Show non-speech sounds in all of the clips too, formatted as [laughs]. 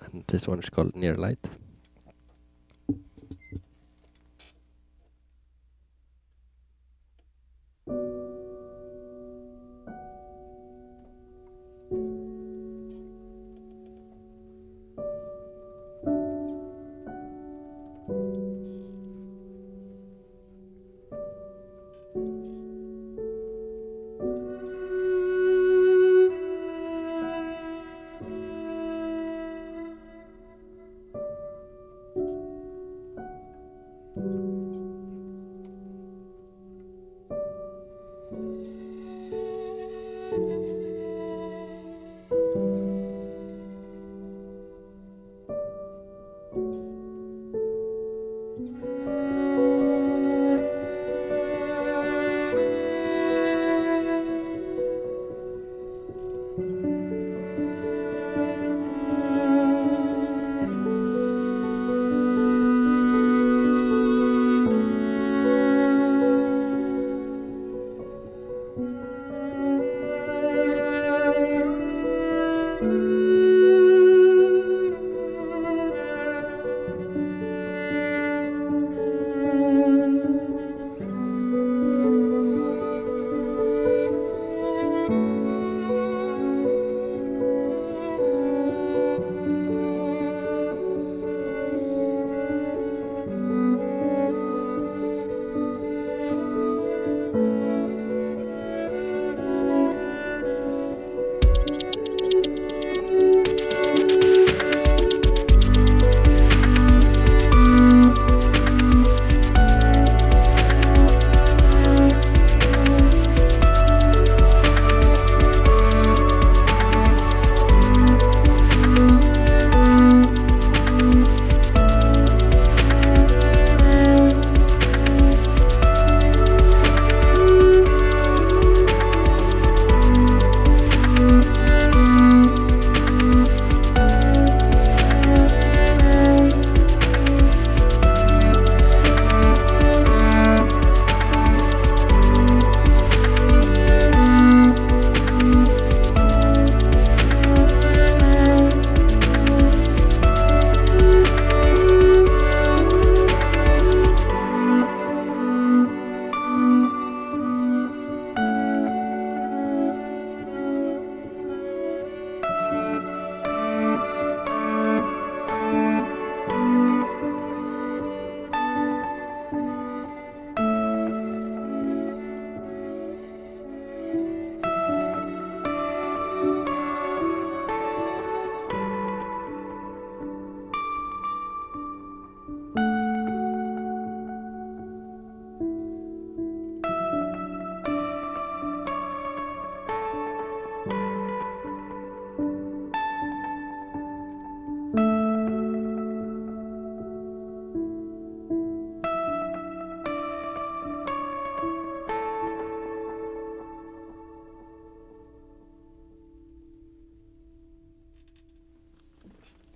and this one is called Near Light.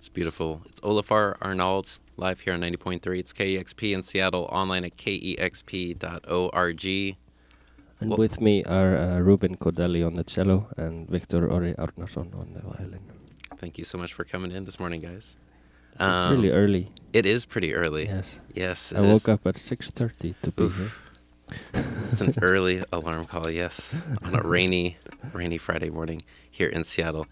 It's beautiful. It's Ólafur Arnalds live here on 90.3. It's KEXP in Seattle, online at kexp.org. And Well- with me are uh, Rubin Kodheli on the cello and Viktor Orri Árnason on the violin. Thank you so much for coming in this morning, guys. it's Um, really early. It is pretty early. Yes. Yes. I woke is. up at 6.30 to be Oof. here. It's an [laughs] early alarm call, yes, on a rainy, rainy Friday morning here in Seattle.